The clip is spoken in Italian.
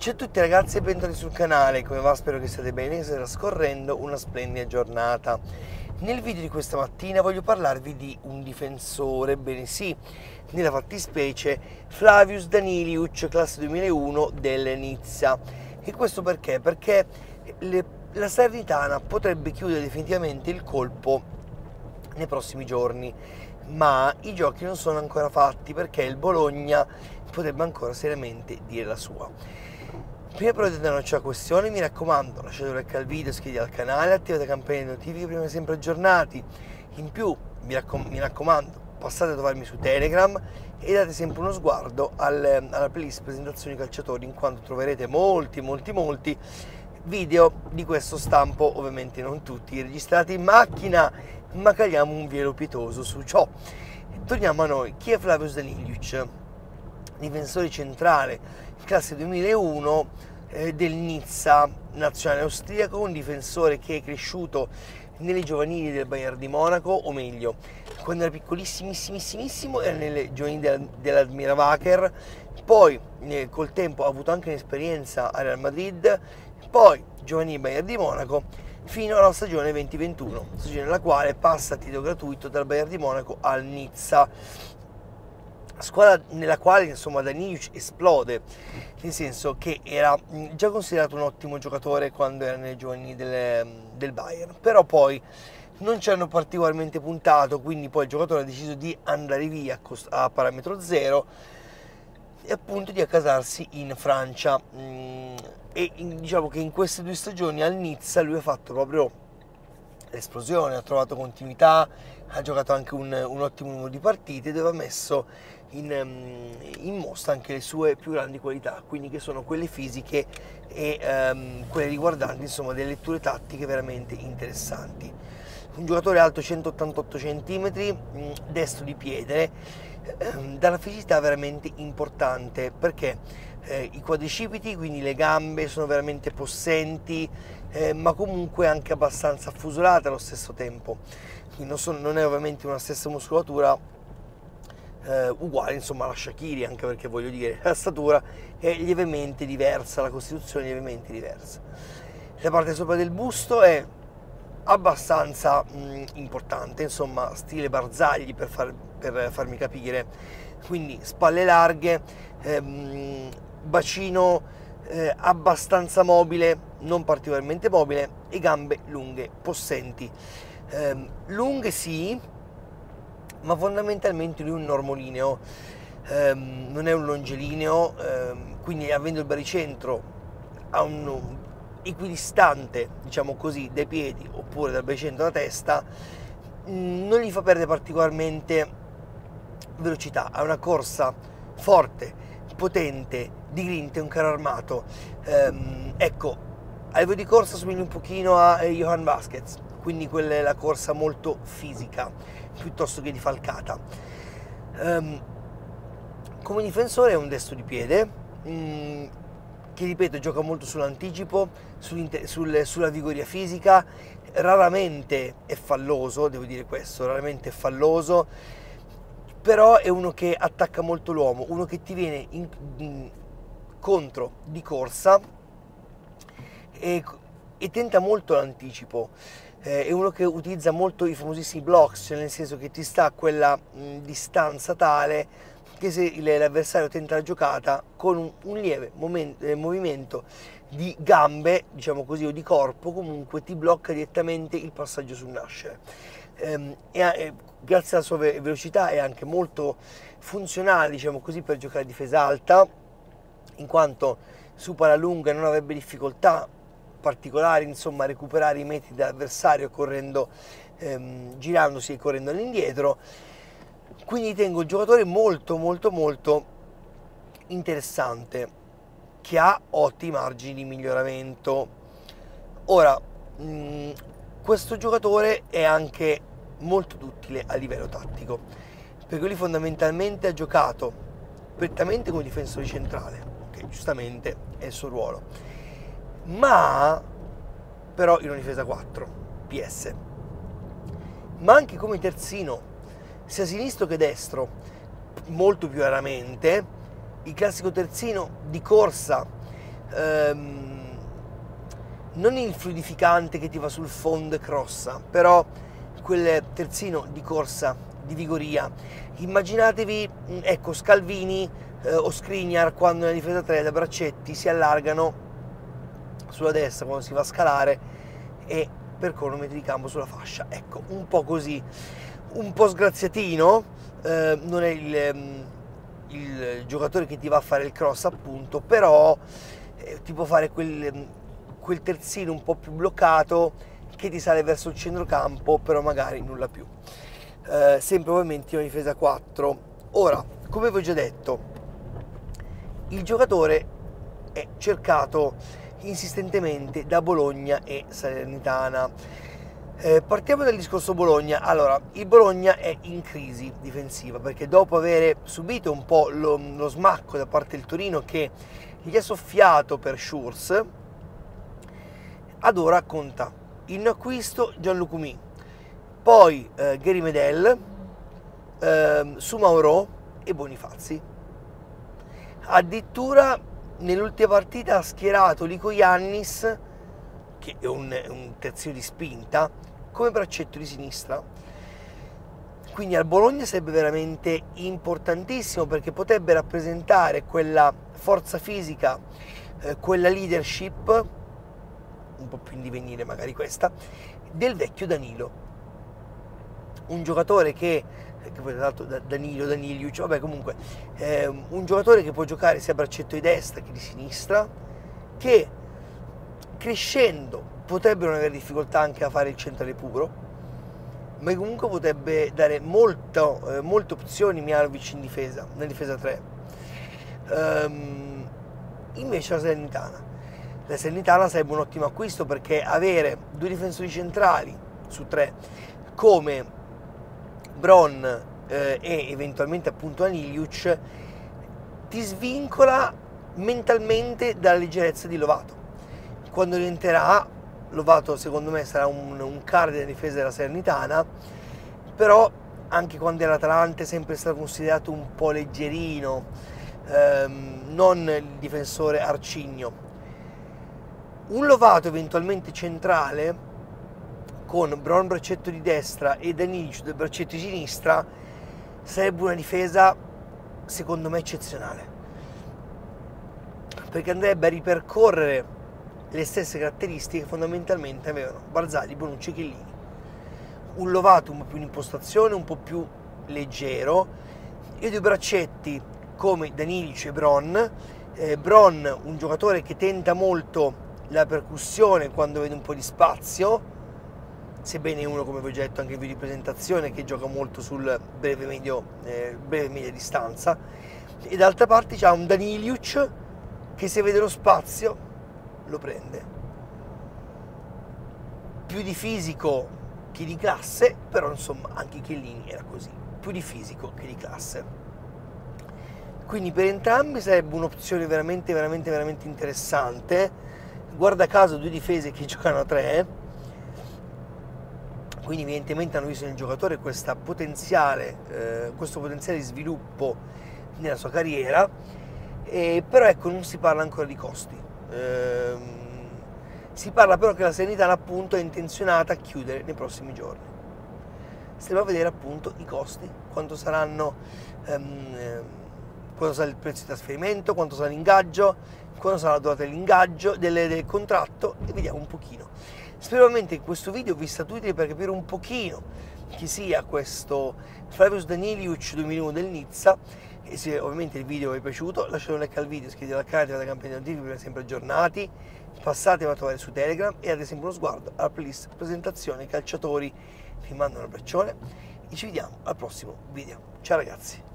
Ciao a tutti ragazzi e bentornati sul canale, come va? Spero che stiate bene, che state trascorrendo una splendida giornata. Nel video di questa mattina voglio parlarvi di un difensore, bene sì, nella fattispecie Flavius Daniliuc, classe 2001 del Nizza. E questo perché? Perché le, la Salernitana potrebbe chiudere definitivamente il colpo nei prossimi giorni, ma i giochi non sono ancora fatti perché il Bologna potrebbe ancora seriamente dire la sua. Prima però di andarci alla questione, mi raccomando, lasciate un like al video, iscrivetevi al canale, attivate la campanella di notifiche per essere sempre aggiornati. In più, mi, raccom- mi, raccomando, passate a trovarmi su Telegram e date sempre uno sguardo al, alla playlist presentazioni calciatori, in quanto troverete molti, molti, molti video di questo stampo, ovviamente non tutti registrati in macchina, ma caliamo un velo pietoso su ciò. Torniamo a noi, chi è Flavio Danilic? Difensore centrale, classe 2001 eh, del Nizza, nazionale austriaco, un difensore che è cresciuto nelle giovanili del Bayern di Monaco, o meglio, quando era piccolissimissimo era nelle giovanili della, dell'Admira Wacker, poi eh, col tempo ha avuto anche un'esperienza a Real Madrid, poi giovanili Bayern di Monaco, fino alla stagione 2021, stagione nella quale passa a titolo gratuito dal Bayern di Monaco al Nizza squadra nella quale insomma Danilic esplode, nel senso che era già considerato un ottimo giocatore quando era nei giovani del, del Bayern, però poi non ci hanno particolarmente puntato, quindi poi il giocatore ha deciso di andare via a parametro zero e appunto di accasarsi in Francia. E diciamo che in queste due stagioni al Nizza lui ha fatto proprio l'esplosione, ha trovato continuità, ha giocato anche un, un ottimo numero di partite dove ha messo in, ehm, in, mostra anche le sue più grandi qualità, quindi che sono quelle fisiche e um, quelle riguardanti insomma delle letture tattiche veramente interessanti. Un giocatore alto 188 cm, destro di piede, ehm, dalla fisicità veramente importante perché eh, i quadricipiti, quindi le gambe, sono veramente possenti, eh, ma comunque anche abbastanza affusolate allo stesso tempo. Non, sono, non, è ovviamente una stessa muscolatura eh, uguale insomma alla Shakiri, anche perché voglio dire la statura è lievemente diversa, la costituzione è lievemente diversa. La parte sopra del busto è abbastanza mh, importante, insomma stile Barzagli per, far, per farmi capire, quindi spalle larghe, ehm, bacino eh, abbastanza mobile, non particolarmente mobile e gambe lunghe, possenti. Eh, lunghe sì, ma fondamentalmente lui è un normolineo, eh, non è un longelineo, ehm, quindi avendo il baricentro a un equidistante, diciamo così, dai piedi oppure dal baricentro alla testa, mm, non gli fa perdere particolarmente velocità, ha una corsa forte, potente, di grinta, un carro armato. Ehm, ecco, a livello di corsa somiglia un pochino a eh, Johan Vasquez, quindi quella è la corsa molto fisica, piuttosto che di falcata. Ehm, come difensore è un destro di piede, mm, che ripeto gioca molto sull'anticipo, sul, sulla vigoria fisica, raramente è falloso, devo dire questo, raramente è falloso, però è uno che attacca molto l'uomo, uno che ti viene in, in, contro di corsa e, e tenta molto l'anticipo. Eh, è uno che utilizza molto i famosissimi blocks, cioè nel senso che ti sta a quella mh, distanza tale che se l'avversario tenta la giocata con un, un lieve momento, eh, movimento di gambe, diciamo così, o di corpo, comunque ti blocca direttamente il passaggio sul nascere. Ehm, e, e, grazie alla sua velocità è anche molto funzionale, diciamo così, per giocare a difesa alta, in quanto su palla lunga non avrebbe difficoltà particolari, insomma, a recuperare i metri dell'avversario correndo, ehm, girandosi e correndo all'indietro quindi tengo un giocatore molto molto molto interessante che ha ottimi margini di miglioramento. Ora, mh, mm, questo giocatore è anche molto utile a livello tattico, perché lui fondamentalmente ha giocato prettamente come difensore centrale, che giustamente è il suo ruolo, ma però in una difesa 4, PS, ma anche come terzino sia sinistro che destro, molto più raramente, il classico terzino di corsa ehm, non il fluidificante che ti va sul fondo e crossa, però quel terzino di corsa, di vigoria. Immaginatevi, mm, ecco, Scalvini eh, o Skriniar quando nella difesa 3 da braccetti si allargano sulla destra quando si va a scalare e percorrono metri di campo sulla fascia. Ecco, un po' così, un po' sgraziatino, eh, non è il, mm, il, giocatore che ti va a fare il cross appunto, però eh, ti può fare quel, mm, quel terzino un po' più bloccato che ti sale verso il centrocampo, però magari nulla più. Eh, sempre ovviamente una difesa 4. Ora, come vi ho già detto, il giocatore è cercato insistentemente da Bologna e Salernitana. Eh, partiamo dal discorso Bologna. Allora, il Bologna è in crisi difensiva perché dopo aver subito un po' lo, lo smacco da parte del Torino che gli ha soffiato per Schurz, ad ora conta in acquisto Gianlucumi, poi eh, Gary Medel, eh, Sumauro e Bonifazzi. Addirittura nell'ultima partita ha schierato Lico Iannis, che è un, un terzino di spinta, come braccetto di sinistra. Quindi al Bologna sarebbe veramente importantissimo perché potrebbe rappresentare quella forza fisica, eh, quella leadership, un po' più in divenire magari questa, del vecchio Danilo. Un giocatore che che poi tra l'altro Danilo, Daniliuc, vabbè comunque, eh, un giocatore che può giocare sia a braccetto di destra che di sinistra, che crescendo potrebbe non avere difficoltà anche a fare il centrale puro, ma comunque potrebbe dare molto, eh, molte opzioni Mialovic in difesa, nella difesa 3. Um, ehm, invece la Salernitana. La Salernitana sarebbe un ottimo acquisto perché avere due difensori centrali su tre come Bron eh, e eventualmente appunto Aniliuc ti svincola mentalmente dalla leggerezza di Lovato. Quando rientrerà, Lovato secondo me sarà un, un cardine difesa della Salernitana, però anche quando era Atalante è sempre stato considerato un po' leggerino, ehm, non il difensore arcigno. Un Lovato eventualmente centrale con Brown braccetto di destra e Danilic del braccetto di sinistra sarebbe una difesa secondo me eccezionale perché andrebbe a ripercorrere le stesse caratteristiche che fondamentalmente avevano Barzagli, Bonucci e Chiellini. Un Lovato un po' più in impostazione, un po' più leggero e due braccetti come Danilic e Bron eh, Bron un giocatore che tenta molto la percussione quando vede un po' di spazio sebbene uno come vi ho detto anche in video di presentazione che gioca molto sul breve medio, eh, breve media distanza. E d'altra parte c'è un Daniliuc che se vede lo spazio lo prende. Più di fisico che di classe però insomma anche Chiellini era così. Più di fisico che di classe. Quindi per entrambi sarebbe un'opzione veramente veramente veramente interessante. Guarda caso due difese che giocano a tre quindi evidentemente hanno visto nel giocatore potenziale, eh, questo potenziale sviluppo nella sua carriera, eh, però ecco non si parla ancora di costi. Eh, si parla però che la Serenitana appunto è intenzionata a chiudere nei prossimi giorni. Stiamo a vedere appunto i costi, quanto saranno, ehm, quanto sarà il prezzo di trasferimento, quanto sarà l'ingaggio, quanto sarà la durata dell'ingaggio, del, del contratto e vediamo un pochino. Spero veramente che questo video vi sia utile per capire un pochino chi sia questo Flavius Daniliuc 2001 del Nizza e se ovviamente il video vi è piaciuto lasciate un like al video, iscrivetevi al canale, attivate la campanella di notifiche per sempre aggiornati, passate a trovare su Telegram e date sempre uno sguardo alla playlist presentazione calciatori vi mando un abbraccione e ci vediamo al prossimo video. Ciao ragazzi!